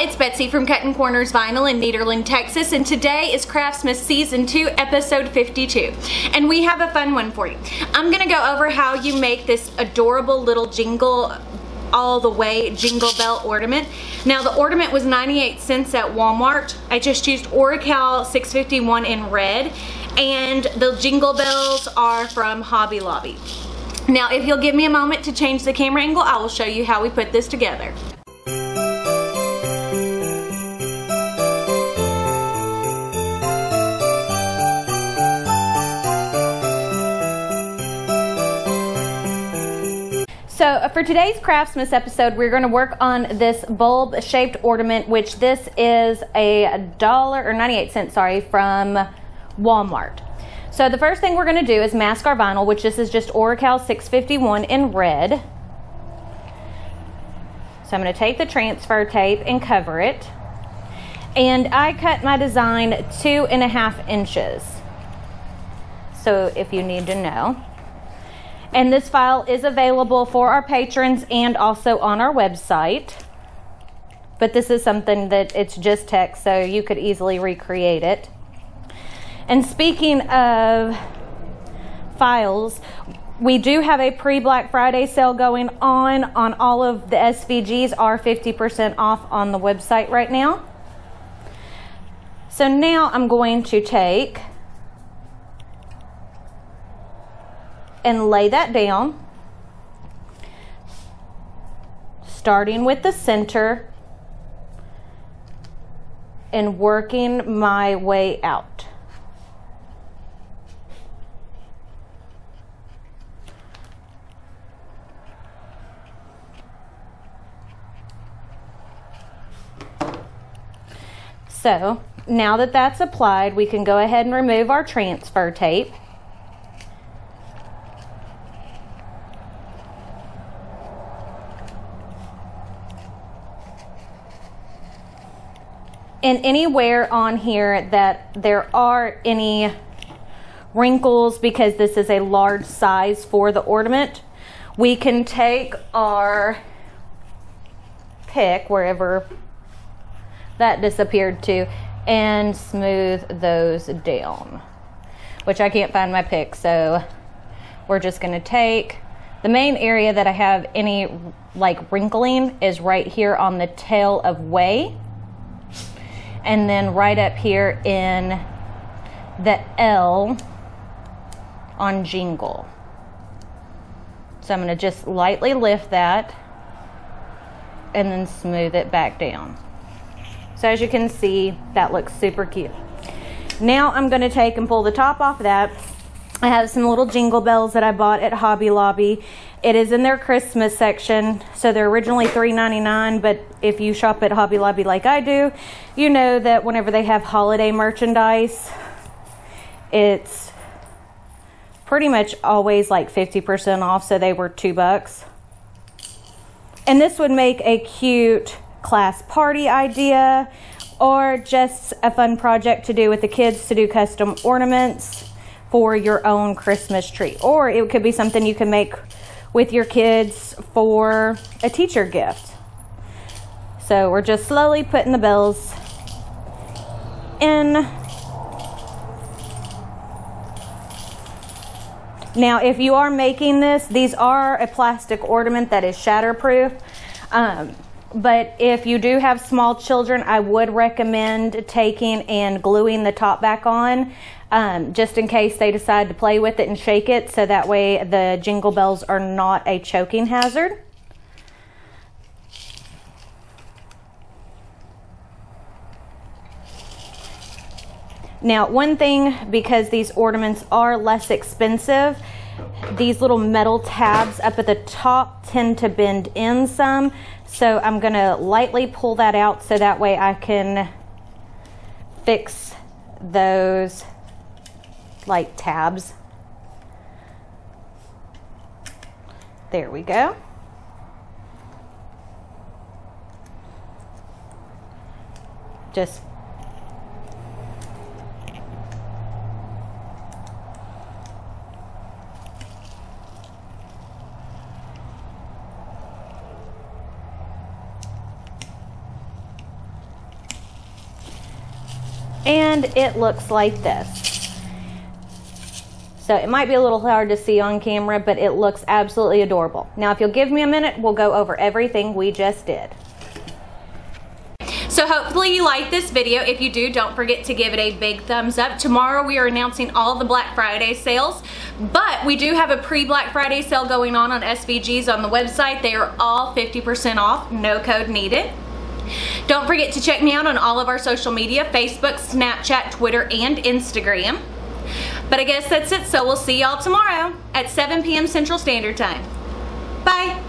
it's Betsy from Cuttin Corners Vinyl in Nederland, Texas, and today is Craftmas Season 2, Episode 52. And we have a fun one for you. I'm gonna go over how you make this adorable little jingle all the way jingle bell ornament. Now the ornament was 98 cents at Walmart. I just used Oracal 651 in red and the jingle bells are from Hobby Lobby. Now if you'll give me a moment to change the camera angle, I will show you how we put this together. For today's Craftmas episode, we're going to work on this bulb shaped ornament, which this is a dollar or 98 cents, sorry, from Walmart. So the first thing we're going to do is mask our vinyl, which this is just Oracal 651 in red. So I'm going to take the transfer tape and cover it. And I cut my design two and a half inches. So if you need to know. And this file is available for our patrons and also on our website. But this is something that it's just text, so you could easily recreate it. And speaking of files, we do have a pre Black Friday sale going on on all of the SVGs are 50% off on the website right now. So now I'm going to take and lay that down, starting with the center and working my way out. So now that that's applied, we can go ahead and remove our transfer tape. And anywhere on here that there are any wrinkles because this is a large size for the ornament, we can take our pick wherever that disappeared to and smooth those down. Which I can't find my pick, so we're just gonna take the main area that I have any like wrinkling is right here on the tail of way and then right up here in the L on jingle. So I'm going to just lightly lift that and then smooth it back down. So as you can see, that looks super cute. Now I'm going to take and pull the top off of that. I have some little jingle bells that I bought at Hobby Lobby it is in their Christmas section, so they're originally $3.99, but if you shop at Hobby Lobby like I do, you know that whenever they have holiday merchandise, it's pretty much always like 50% off, so they were two bucks. And this would make a cute class party idea or just a fun project to do with the kids to do custom ornaments for your own Christmas tree. Or it could be something you can make with your kids for a teacher gift. So we're just slowly putting the bells in. Now, if you are making this, these are a plastic ornament that is shatterproof. Um, but if you do have small children, I would recommend taking and gluing the top back on um, just in case they decide to play with it and shake it so that way the jingle bells are not a choking hazard. Now, one thing, because these ornaments are less expensive, these little metal tabs up at the top tend to bend in some. So I'm going to lightly pull that out so that way I can fix those like tabs. There we go. Just And it looks like this. So it might be a little hard to see on camera, but it looks absolutely adorable. Now, if you'll give me a minute, we'll go over everything we just did. So hopefully you like this video. If you do, don't forget to give it a big thumbs up. Tomorrow we are announcing all the Black Friday sales, but we do have a pre-Black Friday sale going on on SVGs on the website. They are all 50% off, no code needed. Don't forget to check me out on all of our social media, Facebook, Snapchat, Twitter, and Instagram. But I guess that's it, so we'll see y'all tomorrow at 7 p.m. Central Standard Time. Bye.